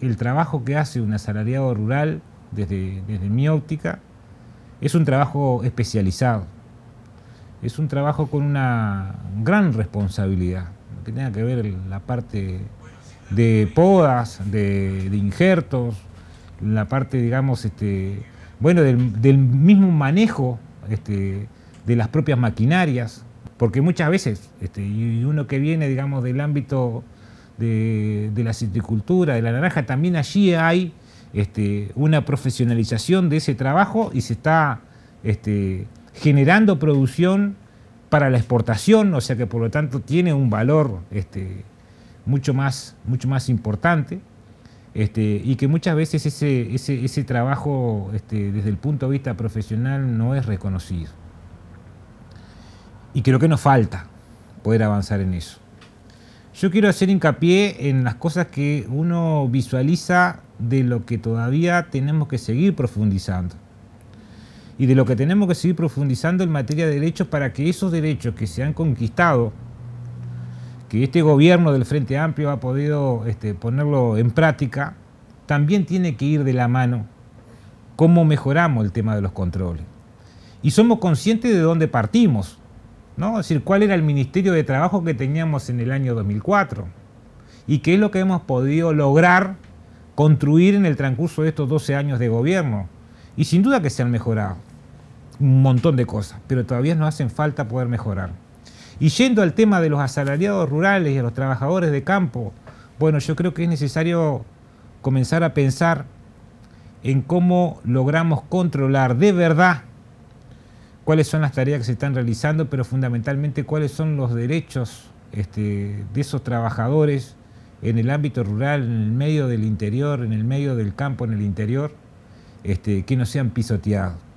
el trabajo que hace un asalariado rural, desde, desde mi óptica, es un trabajo especializado. Es un trabajo con una gran responsabilidad, que tenga que ver la parte de podas, de, injertos, la parte, digamos, este, bueno, del, mismo manejo este, de las propias maquinarias, porque muchas veces, este, y uno que viene, digamos, del ámbito de, la citricultura, de la naranja, también allí hay este, una profesionalización de ese trabajo y se está este, generando producción para la exportación, o sea que por lo tanto tiene un valor este, mucho, más, mucho más importante. Y que muchas veces ese, ese, trabajo desde el punto de vista profesional no es reconocido. Y creo que nos falta poder avanzar en eso. Yo quiero hacer hincapié en las cosas que uno visualiza de lo que todavía tenemos que seguir profundizando y de lo que tenemos que seguir profundizando en materia de derechos para que esos derechos que se han conquistado que este gobierno del Frente Amplio ha podido este, ponerlo en práctica, también tiene que ir de la mano cómo mejoramos el tema de los controles. Y somos conscientes de dónde partimos, ¿no? Es decir, cuál era el Ministerio de Trabajo que teníamos en el año 2004 y qué es lo que hemos podido lograr construir en el transcurso de estos 12 años de gobierno. Y sin duda que se han mejorado un montón de cosas, pero todavía nos hacen falta poder mejorar. Y yendo al tema de los asalariados rurales y a los trabajadores de campo, bueno, yo creo que es necesario comenzar a pensar en cómo logramos controlar de verdad cuáles son las tareas que se están realizando, pero fundamentalmente cuáles son los derechos este, de esos trabajadores en el ámbito rural, en el medio del interior, en el medio del campo, en el interior, este, que no sean pisoteados.